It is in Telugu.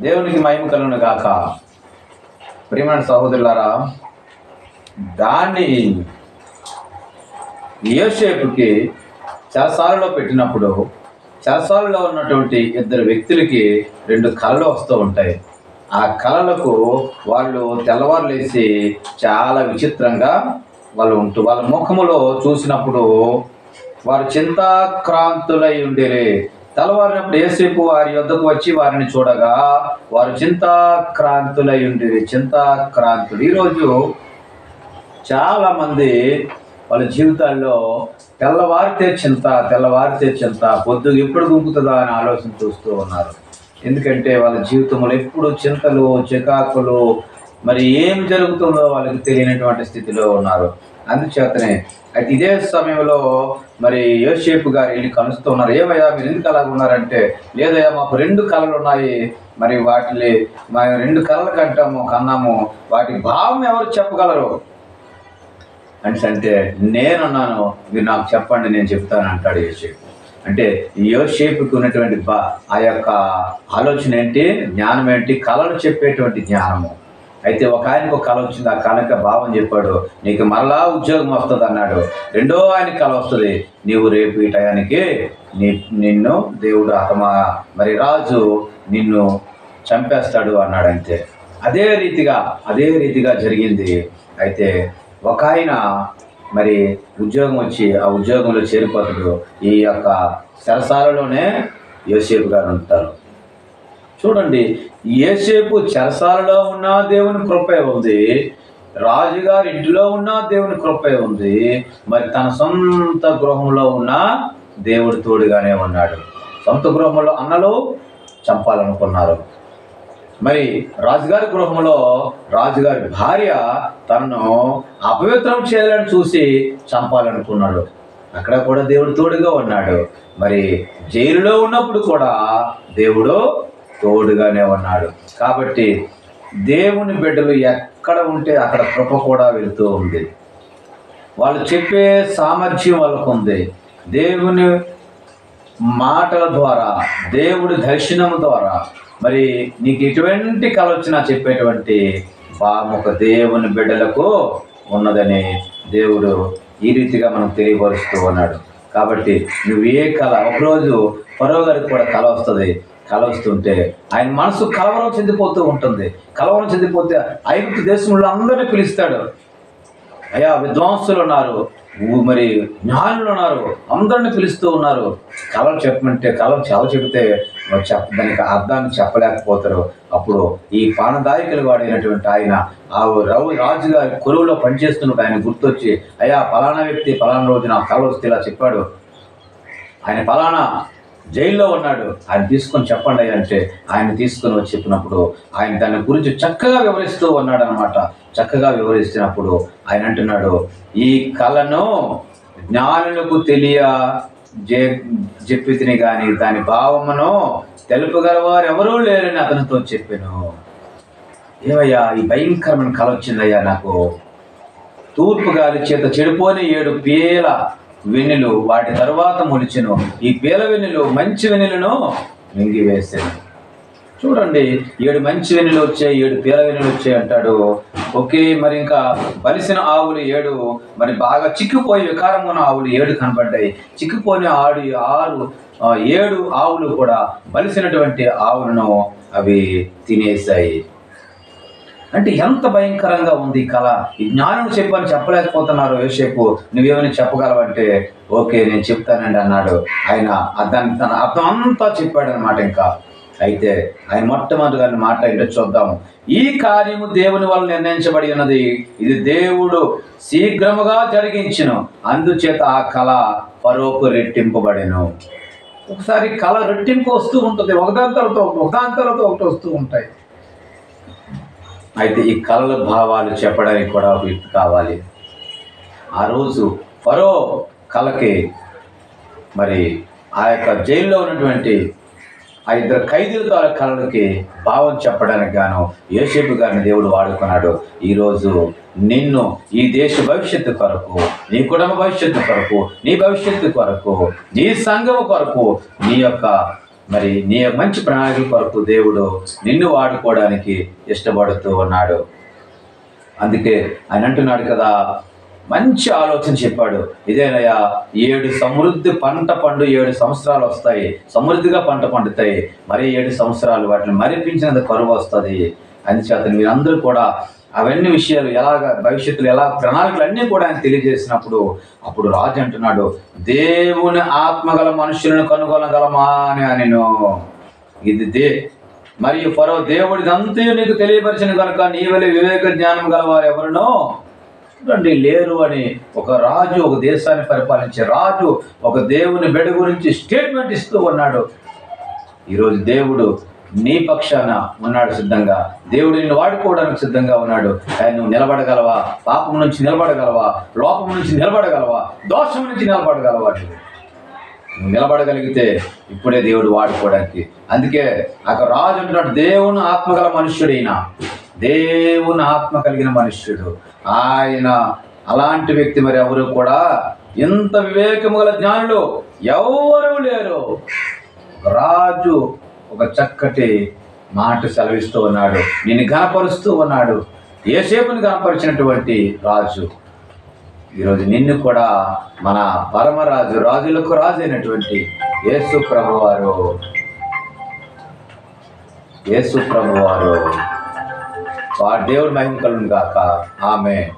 దేవునికి మహిమ కలుగును గాక. ప్రియమైన సహోదరులారా దాన్ని యోసేపుకి చసాలలో పెట్టినప్పుడు చసాలలో ఉన్నటువంటి ఇద్దరు వ్యక్తులకి రెండు కళలు వస్తూ ఉంటాయి. ఆ కళలకు వాళ్ళు తెల్లవారులేసి చాలా విచిత్రంగా వాళ్ళు ఉంటూ వాళ్ళ ముఖములో చూసినప్పుడు వారు చింతాక్రాంతులై ఉండేరే. తెల్లవారినప్పుడు ఏసేపు వారి యొద్దకు వచ్చి వారిని చూడగా వారు చింతాక్రాంతులై ఉండేది చింతాక్రాంతులు. ఈరోజు చాలా మంది వాళ్ళ జీవితాల్లో తెల్లవారితే చింత తెల్లవారితే చింత పొద్దు ఎప్పుడు గుంపుతుందా అని ఆలోచన చూస్తూ ఉన్నారు. ఎందుకంటే వాళ్ళ జీవితంలో ఎప్పుడు చింతలు చికాకులు మరి ఏం జరుగుతుందో వాళ్ళకి తెలియనటువంటి స్థితిలో ఉన్నారు. అందుచేతనే అయితే ఇదే సమయంలో మరి యోసేపు గారు వెళ్ళి కలుస్తూ ఉన్నారు. ఏమయ్యా మీరు ఎందుకు అలాగ ఉన్నారంటే లేదయ్యా మాకు రెండు కళలు ఉన్నాయి. మరి వాటిని మా రెండు కళలు కంటాము కన్నాము. వాటి భావం ఎవరు చెప్పగలరు? అంటే అంటే నేనున్నాను మీరు నాకు చెప్పండి నేను చెప్తాను అంటాడు యోసేపు. అంటే యోసేపుకి ఉన్నటువంటి బా ఆ యొక్క ఆలోచన ఏంటి? జ్ఞానం ఏంటి? కళలు చెప్పేటువంటి జ్ఞానము. అయితే ఒక ఆయనకు ఒక కళ వచ్చింది. ఆ కళక భావం చెప్పాడు నీకు మరలా ఉద్యోగం వస్తుంది అన్నాడు. రెండో ఆయన కళ వస్తుంది నీవు రేపు ఈ టయానికి నీ నిన్ను దేవుడు అతమా మరి రాజు నిన్ను చంపేస్తాడు అన్నాడు అంతే. అదే రీతిగా అదే రీతిగా జరిగింది. అయితే ఒక ఆయన మరి ఉద్యోగం వచ్చి ఆ ఉద్యోగంలో చేరిపోతాడు. ఈ యొక్క సరసాలలోనే యోసేపు గారు ఉంటారు. చూడండి ఏసేపు చెరసాలలో ఉన్న దేవుని కృపే ఉంది. రాజుగారి ఇంటిలో ఉన్న దేవుని కృపే ఉంది. మరి తన సొంత గృహంలో ఉన్న దేవుడు తోడుగానే ఉన్నాడు. సొంత గృహంలో అన్నలు చంపాలనుకున్నారు. మరి రాజుగారి గృహంలో రాజుగారి భార్య తనను అపవిత్రం చేయాలని చూసి చంపాలనుకున్నాడు. అక్కడ కూడా దేవుడు తోడుగా ఉన్నాడు. మరి జైలులో ఉన్నప్పుడు కూడా దేవుడు తోడుగానే ఉన్నాడు. కాబట్టి దేవుని బిడ్డలు ఎక్కడ ఉంటే అక్కడ కృప కూడా వెళుతూ ఉంది. వాళ్ళు చెప్పే సామర్థ్యం వాళ్ళకు ఉంది. దేవుని మాటల ద్వారా దేవుడి దర్శనం ద్వారా మరి నీకు ఎటువంటి కళ వచ్చినా చెప్పేటువంటి బాముఖ దేవుని బిడ్డలకు ఉన్నదని దేవుడు ఈ రీతిగా మనం తెలియపరుస్తూ ఉన్నాడు. కాబట్టి నువ్వు ఏ కళ ఒకరోజు పరో గారికి కూడా కళ వస్తుంది. కలవస్తుంటే ఆయన మనసు కలవరం చెందిపోతూ ఉంటుంది. కలవరం చెందిపోతే ఐగుప్తు దేశంలో అందరినీ పిలుస్తాడు. అయ్యా విద్వాంసులు ఉన్నారు. మరి జ్ఞానులు ఉన్నారు. అందరిని పిలుస్తూ ఉన్నారు. కళలు చెప్పమంటే కళలు చాలా చెబితే చెప్ప దానికి అర్థాన్ని చెప్పలేకపోతారు. అప్పుడు ఈ పానదాయకులు వాడైనటువంటి ఆయన ఆ రవు రాజుగా కొలువులో పనిచేస్తున్నప్పుడు ఆయన గుర్తొచ్చి అయ్యా ఫలానా వ్యక్తి ఫలానా రోజు నా కళ వస్తే ఇలా చెప్పాడు. ఆయన ఫలానా జైల్లో ఉన్నాడు. ఆయన తీసుకొని చెప్పండి అంటే ఆయన తీసుకొని వచ్చి చెప్పినప్పుడు ఆయన దాని గురించి చక్కగా వివరిస్తూ ఉన్నాడు అనమాట చక్కగా వివరిస్తున్నప్పుడు ఆయన అంటున్నాడు ఈ కళను జ్ఞానులకు తెలియ జే చెప్పితిని కానీ దాని భావమును తెలుపగలవారు ఎవరూ లేరని అతనితో చెప్పాను. ఏమయ్యా ఈ భయంకరమైన కళ వచ్చిందయ్యా నాకు. తూర్పు గాలి చేత చెడిపోని ఏడు పేల వెన్నెలు వాటి తరువాత మొలిచెను. ఈ పీల వెన్నెలు మంచి వెన్నెలను మింగివేసాను. చూడండి ఏడు మంచి వెన్నెలు వచ్చాయి ఏడు పీల వెన్నెలు వచ్చాయి అంటాడు. ఓకే మరి ఇంకా బలిసిన ఆవులు ఏడు మరి బాగా చిక్కిపోయి ఉన్న ఆవులు ఏడు కనబడ్డాయి. చిక్కిపోయిన ఆడు ఆరు ఏడు ఆవులు కూడా బలిసినటువంటి ఆవులను అవి తినేసాయి అంటే ఎంత భయంకరంగా ఉంది ఈ కళ? ఈ జ్ఞానుడు చెప్పని చెప్పలేకపోతున్నారు యోసేపు. నువ్వేమైనా చెప్పగలవంటే ఓకే నేను చెప్తానండి అన్నాడు. ఆయన దాన్ని తన అర్థం అంతా చెప్పాడు అనమాట ఇంకా. అయితే ఆయన మొట్టమొదటి మాట ఏంటో చూద్దాము ఈ కార్యము దేవుని వల్ల నిర్ణయించబడి ఉన్నది. ఇది దేవుడు శీఘ్రముగా జరిగించును. అందుచేత ఆ కళ పరోపు రెట్టింపబడెను. ఒకసారి కళ రెట్టింపు వస్తూ ఉంటుంది. ఒకదాని తర్వాత ఒకదాని తర్వాత ఒకటి వస్తూ ఉంటాయి. అయితే ఈ కళల భావాలు చెప్పడానికి కూడా ఒక కావాలి. ఆ రోజు ఫరో కళకి మరి ఆ యొక్క జైల్లో ఉన్నటువంటి ఆ ఇద్దరు ఖైదీల ద్వారా కళలకి భావం చెప్పడానికి గాను యోసేపు గారిని దేవుడు వాడుకున్నాడు. ఈరోజు నిన్ను ఈ దేశ భవిష్యత్తు కొరకు నీ కుటుంబ భవిష్యత్తు కొరకు నీ భవిష్యత్తు కొరకు నీ సంఘం కొరకు నీ యొక్క మరి నీ మంచి ప్రణాళికల కొరకు దేవుడు నిన్ను వాడుకోవడానికి ఇష్టపడుతూ ఉన్నాడు. అందుకే ఆయన అంటున్నాడు కదా మంచి ఆలోచన చెప్పాడు. ఇదేనయ్యా ఏడు సమృద్ధి పంట పండు ఏడు సంవత్సరాలు వస్తాయి. సమృద్ధిగా పంట పండుతాయి. మరి ఏడు సంవత్సరాలు వాటిని మరిపించినంత కరువు వస్తుంది. అందుచేత మీరందరూ కూడా అవన్నీ విషయాలు ఎలాగ భవిష్యత్తులో ఎలా ప్రణాళికలు అన్నీ కూడా ఆయన తెలియజేసినప్పుడు అప్పుడు రాజు అంటున్నాడు దేవుని ఆత్మగల మనుషులను కనుగొనగలమా? అని నేను ఇది దే మరియు ఫరో దేవుడిదంతా నీకు తెలియపరిచిన కనుక నీవలే వివేక జ్ఞానం గలవారు ఎవరినో చూడండి లేరు అని ఒక రాజు ఒక దేశాన్ని పరిపాలించే రాజు ఒక దేవుని బెడ గురించి స్టేట్మెంట్ ఇస్తూ ఉన్నాడు. ఈరోజు దేవుడు నీ పక్షాన ఉన్నాడు సిద్ధంగా. దేవుడు నిన్ను వాడుకోవడానికి సిద్ధంగా ఉన్నాడు. ఆయన నువ్వు నిలబడగలవా? పాపం నుంచి నిలబడగలవా? లోపం నుంచి నిలబడగలవా? దోషం నుంచి నిలబడగలవా? నువ్వు నిలబడగలిగితే ఇప్పుడే దేవుడు వాడుకోవడానికి. అందుకే అక్కడ రాజు అంటున్నాడు దేవుని ఆత్మగల మనుష్యుడైనా దేవుని ఆత్మ కలిగిన మనుష్యుడు. ఆయన అలాంటి వ్యక్తి మరి ఎవరు కూడా? ఇంత వివేకము గల జ్ఞానులు ఎవరూ లేరు. రాజు ఒక చక్కటి మాట సెలవిస్తూ ఉన్నాడు. నిన్ను గనపరుస్తూ ఉన్నాడు. ఏసేపుని గనపరిచినటువంటి రాజు. ఈరోజు నిన్ను కూడా మన పరమరాజు రాజులకు రాజు అయినటువంటి యేసు ప్రభువారు. యేసు ప్రభువారు. దేవుడు దేవుడి మహిమ కలుగును గాక. ఆమె